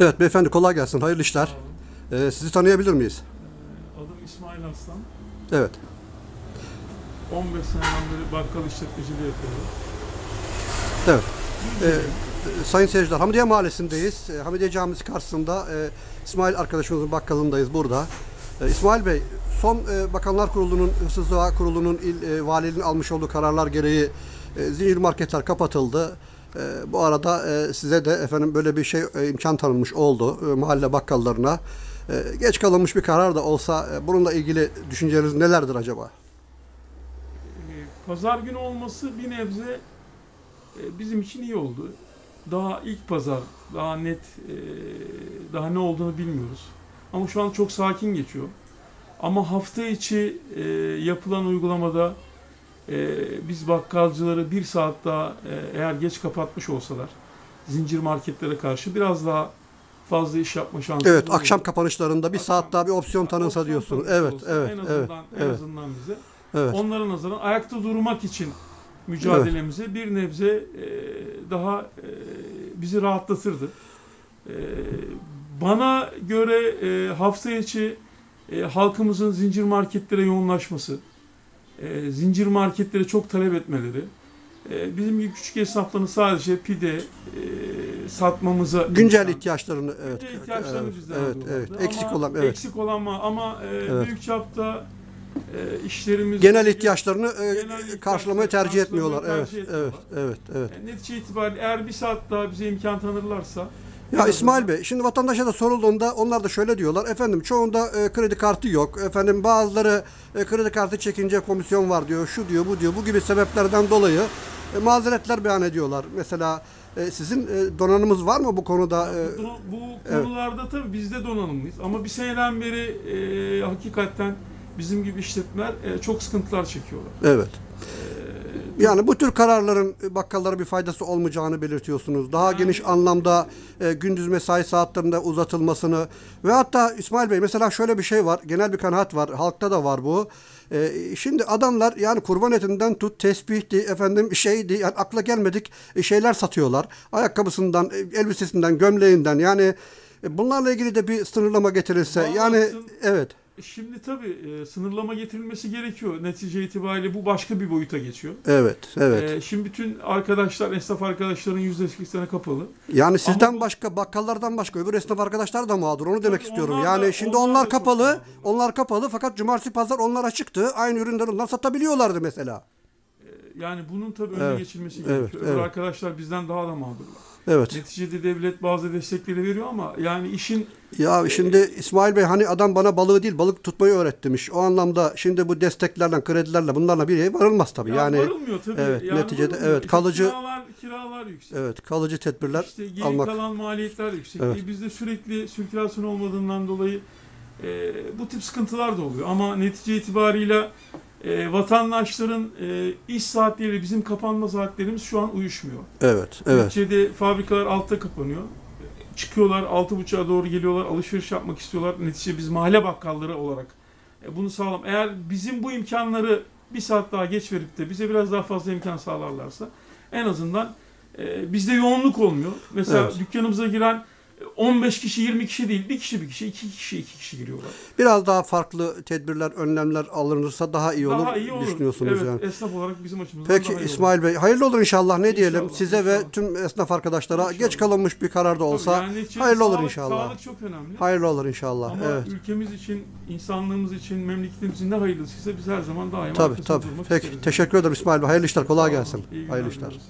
Evet beyefendi kolay gelsin. Hayırlı işler. Ee, sizi tanıyabilir miyiz? Adım İsmail Aslan. Evet. 15 seneden beri bakkal işletmeciliği yapıyorum. Evet. Ee, sayın seyirciler Hamidiye Mahallesi'ndeyiz. Ee, Hamidiye Camisi karşısında e, İsmail arkadaşımızın bakkalındayız burada. Ee, İsmail Bey, son e, Bakanlar Kurulu'nun, Hırsızlığa Kurulu'nun il, e, valiliğin almış olduğu kararlar gereği e, zincir marketler kapatıldı. E, bu arada e, size de efendim böyle bir şey e, imkan tanınmış oldu e, mahalle bakkallarına. E, geç kalınmış bir karar da olsa e, bununla ilgili düşünceleriniz nelerdir acaba? Ee, Pazar günü olması bir nebze e, bizim için iyi oldu. Daha ilk pazar, daha net, e, daha ne olduğunu bilmiyoruz. Ama şu an çok sakin geçiyor. Ama hafta içi e, yapılan uygulamada e, biz bakkalcıları bir saat daha e, eğer geç kapatmış olsalar zincir marketlere karşı biraz daha fazla iş yapma şansı Evet, akşam kapanışlarında bir saat daha bir opsiyon tanınsa tanınsa Evet, olsa evet, en evet, azından, en evet, azından bize. Evet. onlara nazaran ayakta durmak için mücadelemize bir nebze e, daha e, bizi rahatlatırdı. E, bana göre e, hafta içi e, halkımızın zincir marketlere yoğunlaşması, e, zincir marketlere çok talep etmeleri, e, bizim gibi küçük esnafların sadece pide e, satmamıza Güncel imkan- ihtiyaçlarını evet. Güncel ihtiyaçlarını evet, bizden evet, evet. Eksik Ama olan evet. Eksik olan ama, ama e, Evet. büyük çapta e, işlerimiz Genel ihtiyaçlarını e, Genel ihtiyaçları karşılamayı tercih etmiyorlar. Evet, tercih evet, etmiyorlar. evet, evet. E, netice itibariyle eğer bir saat daha bize imkan tanırlarsa Ya İsmail Bey, şimdi vatandaşa da sorulduğunda onlar da şöyle diyorlar. Efendim çoğunda e, kredi kartı yok. Efendim bazıları e, kredi kartı çekince komisyon var diyor. Şu diyor, bu diyor. Bu gibi sebeplerden dolayı e, mazeretler beyan ediyorlar. Mesela e, sizin e, donanımız var mı bu konuda? E, bu, bu evet. konularda tabii biz de donanımlıyız. Ama bir seneden beri e, hakikaten bizim gibi işletmeler e, çok sıkıntılar çekiyorlar. evet. E, Yani bu tür kararların e, bakkallara bir faydası olmayacağını belirtiyorsunuz. Daha Yani- geniş anlamda e, gündüz mesai saatlerinde uzatılmasını ve hatta İsmail Bey mesela şöyle bir şey var. Genel bir kanaat var. Halkta da var bu. E, şimdi adamlar yani kurban etinden tut tesbihti efendim şeydi yani akla gelmedik e, şeyler satıyorlar. Ayakkabısından, e, elbisesinden, gömleğinden yani bunlarla ilgili de bir sınırlama getirilse Vallahi yani evet Şimdi tabii e, sınırlama getirilmesi gerekiyor. Netice itibariyle bu başka bir boyuta geçiyor. evet evet. E, şimdi bütün arkadaşlar, esnaf arkadaşların %80'e kapalı. Yani sizden Ama başka, bakkallardan başka öbür esnaf arkadaşlar da mağdur. Onu demek istiyorum. Yani da- şimdi onlar onlar, kapalı, mağdurlar. onlar kapalı fakat cumartesi pazar onlar açıktı. Aynı ürünleri onlar satabiliyorlardı mesela. E, Yani bunun tabii önüne Evet, geçilmesi evet, gerekiyor. Öbür evet. arkadaşlar bizden daha da mağdurlar. Evet. Neticede devlet bazı destekleri veriyor ama yani işin Ya şimdi İsmail Bey hani adam bana balığı değil balık tutmayı öğret demiş. O anlamda şimdi bu desteklerle, kredilerle bunlarla bir yere varılmaz tabii. ya Yani varılmıyor tabii. evet, yani neticede varılmıyor. evet, kalıcı- kiralar, kiralar yüksek. evet kalıcı tedbirler İşte geri almak. kalan maliyetler yüksek. Evet. E, bizde sürekli sirkülasyon olmadığından dolayı e, bu tip sıkıntılar da oluyor. Ama netice itibariyle e, vatandaşların e, iş saatleri bizim kapanma saatlerimiz şu an uyuşmuyor. Evet, evet. Neticede fabrikalar altta kapanıyor. Çıkıyorlar altı buçuğa doğru geliyorlar alışveriş yapmak istiyorlar. Netice biz mahalle bakkalları olarak e, bunu sağlam. Eğer bizim bu imkanları bir saat daha geç verip de bize biraz daha fazla imkan sağlarlarsa en azından e, bizde yoğunluk olmuyor. Mesela Evet. dükkanımıza giren 15 kişi 20 kişi değil bir kişi bir kişi iki kişi iki kişi giriyorlar. Biraz daha farklı tedbirler, önlemler alınırsa daha iyi olur daha iyi olur. düşünüyorsunuz evet, yani. esnaf olarak bizim açımızdan Peki daha iyi olur. İsmail Bey hayırlı olur inşallah ne diyelim İnşallah, size ve inşallah. tüm esnaf arkadaşlara İnşallah. geç kalınmış bir karar da Tabii olsa yani neticede hayırlı olur sağlık- inşallah. Sağlık çok önemli. hayırlı olur inşallah. Ama evet. ülkemiz için, insanlığımız için, memleketimiz için ne hayırlısıysa biz her zaman daima Tabii tabii. Peki isteriz. teşekkür ederim İsmail Bey. Hayırlı işler kolay gelsin. Hayırlı işler. diliyoruz.